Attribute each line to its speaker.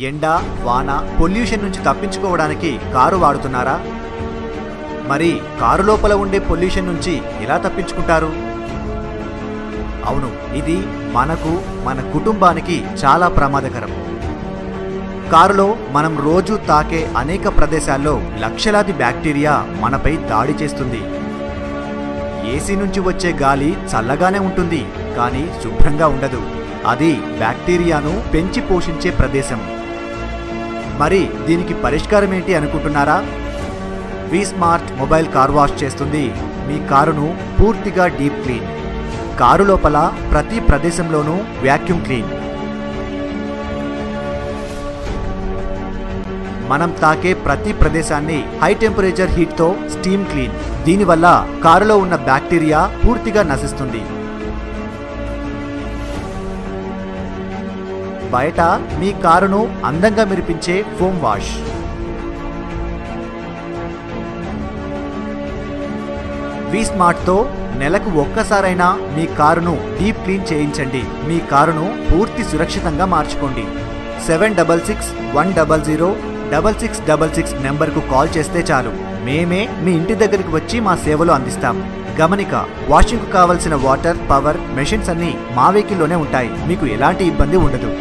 Speaker 1: ఎండ వాన పొల్యూషన్ నుంచి తప్పించుకోవడానికి కారు వాడుతున్నారా? మరి కారు లోపల ఉండే పొల్యూషన్ నుంచి ఎలా తప్పించుకుంటారు? అవును ఇది మనకు మన కుటుంబానికి చాలా ప్రమాదకరం. కారులో మనం రోజు తాకే అనేక ప్రదేశాల్లో లక్షలాది బ్యాక్టీరియా మనపై దాడి చేస్తుంది. ఏసీ నుంచి వచ్చే గాలి చల్లగానే ఉంటుంది కానీ శుభ్రంగా ఉండదు. అది బ్యాక్టీరియాను పెంచి పోషించే ప్రదేశం. మరి దీనికి పరిష్కారం ఏంటి అనుకుంటున్నారా? V smart mobile car wash చేస్తుంది. మీ కారును పూర్తిగా డీప్ క్లీన్. కారు లోపల ప్రతి ప్రదేశంలోనూ వ్యాక్యూమ్ క్లీన్. మనం తాకే ప్రతి ప్రదేశాన్ని హై టెంపరేచర్ హీట్తో స్టీమ్ క్లీన్. దీనివల్ల కారులో ఉన్న బ్యాక్టీరియా పూర్తిగా నశిస్తుంది. బయట మీ కారును అందంగా మెరిపించే ఫోమ్ వాష్. వి స్మార్ట్తో నెలకు ఒక్కసారైనా మీ కారును డీప్ క్లీన్ చేయించండి. మీ కారును పూర్తి సురక్షితంగా మార్చుకోండి. Seven double six one double zero double six double six నెంబర్కు కాల్ చేస్తే చాలు. మేమే మీ ఇంటి దగ్గరికి వచ్చి మా సేవలు అందిస్తాం. గమనిక వాషింగ్కు కావలసిన వాటర్ పవర్ మెషిన్స్ అన్ని మా వెహికల్లోనే ఉంటాయి. మీకు ఎలాంటి ఇబ్బంది ఉండదు.